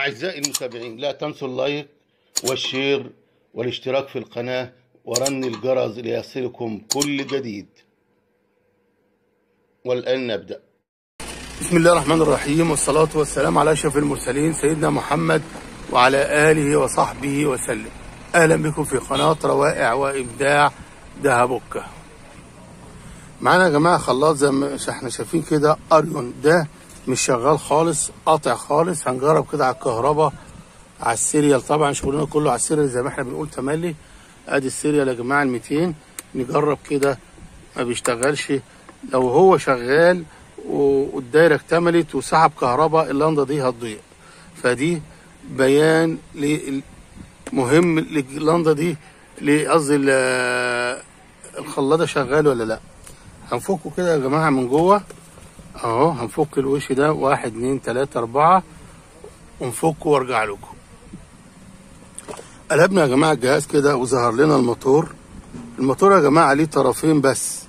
أعزائي المتابعين لا تنسوا اللايك والشير والاشتراك في القناة ورن الجرس ليصلكم كل جديد. والآن نبدأ. بسم الله الرحمن الرحيم والصلاة والسلام على أشرف المرسلين سيدنا محمد وعلى آله وصحبه وسلم. أهلا بكم في قناة روائع وإبداع دهبكة معانا يا جماعة خلاط زي ما إحنا شايفين كده أريون ده مش شغال خالص قاطع خالص هنجرب كده على الكهرباء على ال serial طبعا شغلنا كله على ال serial زي ما إحنا بنقول تملي. ادي ال serial يا جماعة ال 200 نجرب كده ما بيشتغلش. لو هو شغال والدايرة اكتملت وسحب كهرباء اللمبة دي هتضيع. فدي بيان مهم للمبة دي قصدي الخلاط ده شغال ولا لا. هنفكه كده يا جماعة من جوه. اهو هنفك الوش ده. واحد اتنين تلاتة اربعة. ونفكه وارجع لكم. قلبنا يا جماعة الجهاز كده وظهر لنا الموتور. الموتور يا جماعة ليه طرفين بس.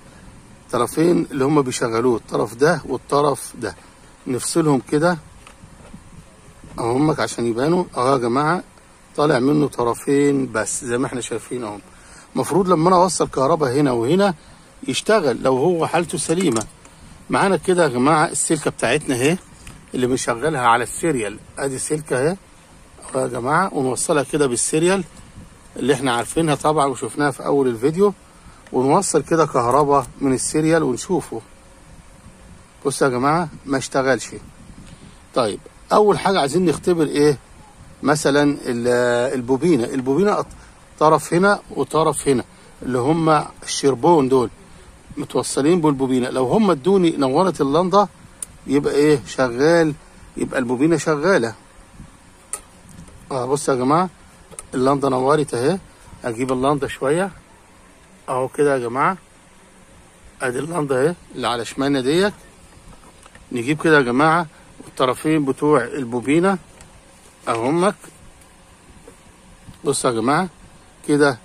طرفين اللي هما بيشغلوه الطرف ده والطرف ده. نفصلهم كده. اهو همك عشان يبانوا. اهو يا جماعة طالع منه طرفين بس زي ما إحنا شايفين اهو. المفروض لما أنا اوصل كهرباء هنا وهنا يشتغل لو هو حالته سليمة. معانا كده يا جماعة السلكة بتاعتنا اهي اللي بنشغلها على ال serial. ادي السلكه اهي يا جماعة ونوصلها كده بال serial اللي إحنا عارفينها طبعا وشفناها في أول الفيديو. ونوصل كده كهرباء من ال serial ونشوفه. بصوا يا جماعة ما اشتغلش. طيب أول حاجة عايزين نختبر إيه؟ مثلا البوبينة. البوبينة طرف هنا وطرف هنا اللي هم الشربون دول. متوصلين بالبوبينة. لو هم ادوني نورت اللنده يبقى إيه؟ شغال. يبقى البوبينة شغالة. آه بصوا يا جماعة اللنده نورت أهي. أجيب اللنده شوية. أهو كده يا جماعة. أدي اللنده أهي اللي على شمالنا ديت. نجيب كده يا جماعة الطرفين بتوع البوبينة. أهمك. بصوا يا جماعة كده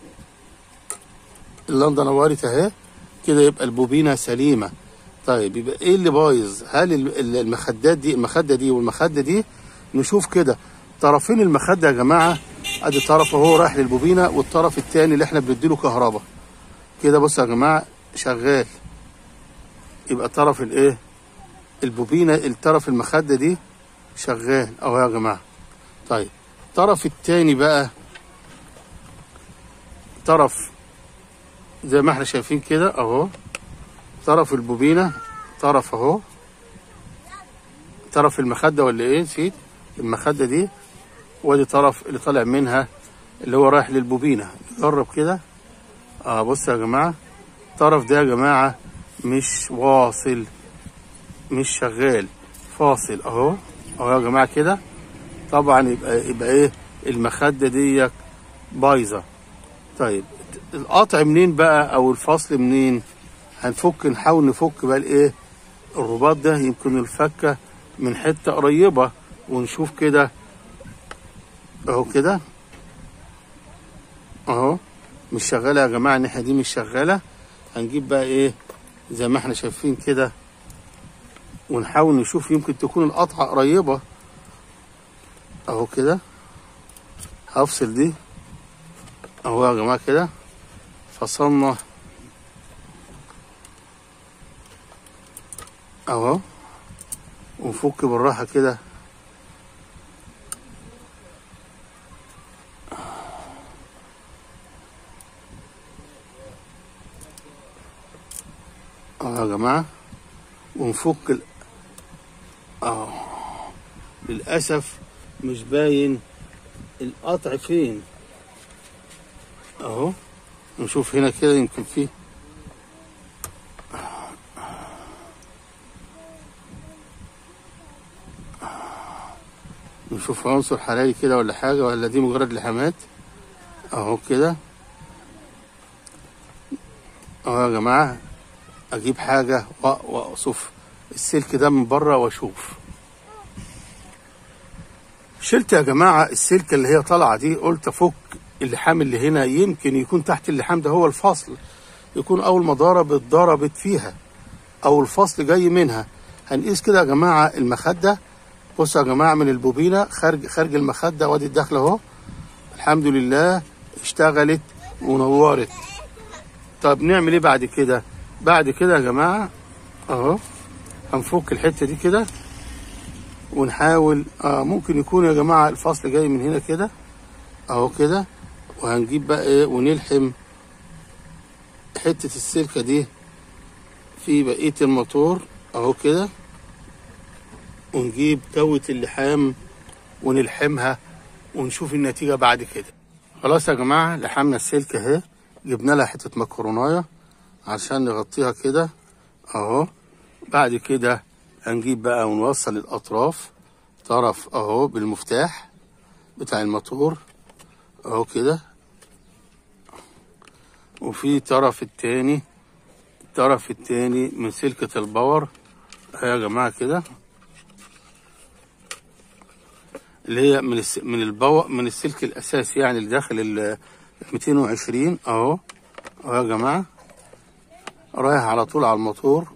اللنده نورت أهي. كده يبقى البوبينة سليمة. طيب يبقى إيه اللي بايظ؟ هل المخدات دي المخدة دي والمخدة دي؟ نشوف كده. طرفين المخدة يا جماعة. أدي طرف أهو رايح للبوبينة والطرف الثاني اللي إحنا بنديله كهرباء. كده بصوا يا جماعة شغال. يبقى طرف الايه البوبينة الطرف المخدة دي شغال أهو يا جماعة. طيب الطرف الثاني بقى. طرف زي ما إحنا شايفين كده اهو. طرف البوبينة طرف اهو. طرف المخدة ولا إيه؟ نسيت. المخدة دي وادي طرف اللي طالع منها اللي هو رايح للبوبينة. نجرب كده. آه بصوا يا جماعة. الطرف ده يا جماعة مش واصل مش شغال. فاصل اهو. اهو يا جماعة كده. طبعا يبقى يبقى إيه؟ المخدة دي بايظة. طيب. القطع منين بقى أو الفصل منين؟ هنفك نحاول نفك بقى الايه؟ الرباط ده يمكن الفكة من حتة قريبة ونشوف كده. اهو كده. اهو. مش شغالة يا جماعة الناحية دي مش شغالة. هنجيب بقى إيه؟ زي ما إحنا شايفين كده. ونحاول نشوف يمكن تكون القطعة قريبة. اهو كده. هفصل دي. اهو يا جماعة كده. فصلنا. أهو. ونفك بالراحة كده. أهو يا جماعة. ونفك ال... أهو. للأسف مش باين القطع فين. أهو. نشوف هنا كده يمكن فيه نشوف عنصر حراري كده ولا حاجة ولا دي مجرد لحامات أهو كده. أهو يا جماعة أجيب حاجة واقصف السلك ده من بره وأشوف. شلت يا جماعة السلكة اللي هي طالعة دي قلت أفك اللحام اللي هنا يمكن يكون تحت اللحام ده هو الفصل يكون أول ما ضربت ضربت فيها أو الفصل جاي منها. هنقيس كده يا جماعة المخدة. بصوا يا جماعة من البوبينة خارج خارج المخدة وادي الداخل أهو. الحمد لله اشتغلت ونورت. طب نعمل إيه بعد كده؟ بعد كده يا جماعة أهو هنفك الحتة دي كده ونحاول آه ممكن يكون يا جماعة الفصل جاي من هنا كده أهو كده. وهنجيب بقى إيه ونلحم حتة السلكة دي في بقية الموتور اهو كده ونجيب توة اللحام ونلحمها ونشوف النتيجة بعد كده. خلاص يا جماعة لحمنا السلك اهي جبنا لها حتة مكروناية عشان نغطيها كده اهو. بعد كده هنجيب بقى ونوصل الأطراف طرف اهو بالمفتاح بتاع الموتور أهو كده. وفي طرف التاني الطرف التاني من سلكة ال power. اهي يا جماعة كده. اللي هي من الس... من البو... من السلك الاساسي يعني اللي داخل ال 220 أهو. أهو يا جماعة. رايح على طول على الموتور.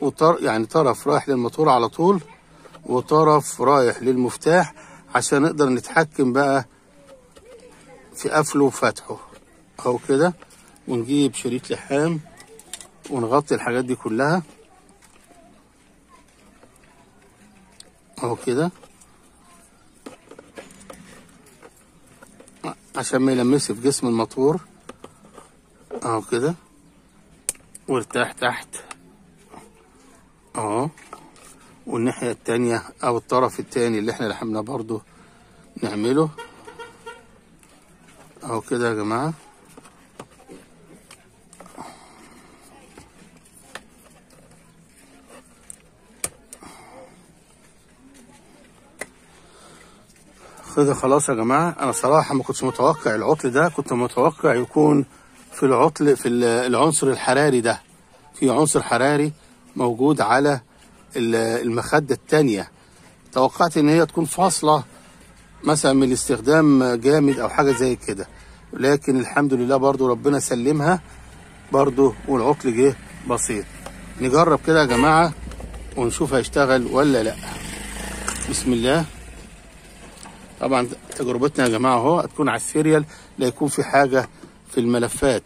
وطر... يعني طرف رايح للموتور على طول وطرف رايح للمفتاح عشان نقدر نتحكم بقى في قفله وفتحه. أهو كده ونجيب شريط لحام ونغطي الحاجات دي كلها. أهو كده. عشان ما يلمس في جسم الموتور أهو كده. وارتاح تحت. أهو. والناحية التانية أو الطرف التاني اللي إحنا لحمناه برضو نعمله. اهو كده يا جماعة. كده خلاص يا جماعة. أنا صراحة ما كنتش متوقع العطل ده كنت متوقع يكون في العطل في العنصر الحراري ده. في عنصر حراري موجود على المخدة التانية. توقعت إن هي تكون فاصلة مثلا من الاستخدام جامد أو حاجة زي كده. لكن الحمد لله برضو ربنا سلمها برضو والعطل جه بسيط. نجرب كده يا جماعة ونشوف هيشتغل ولا لأ. بسم الله. طبعا تجربتنا يا جماعة أهو هتكون على السيريال لا يكون في حاجة في الملفات.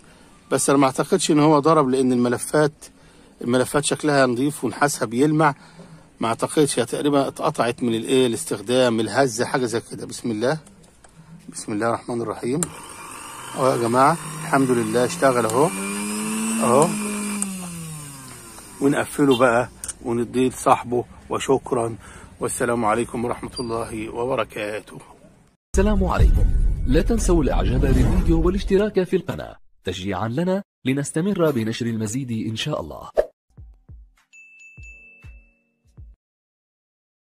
بس أنا ما أعتقدش إن هو ضرب لأن الملفات الملفات شكلها نظيف ونحاسها بيلمع. ما أعتقدش هي تقريبا اتقطعت من الإيه الاستخدام الهز حاجة زي كده. بسم الله. بسم الله الرحمن الرحيم. أهو يا جماعة الحمد لله اشتغل أهو. أهو. ونقفله بقى ونديه لصاحبه وشكرا. والسلام عليكم ورحمة الله وبركاته. السلام عليكم. لا تنسوا الإعجاب بالفيديو والاشتراك في القناة. تشجيعا لنا لنستمر بنشر المزيد إن شاء الله.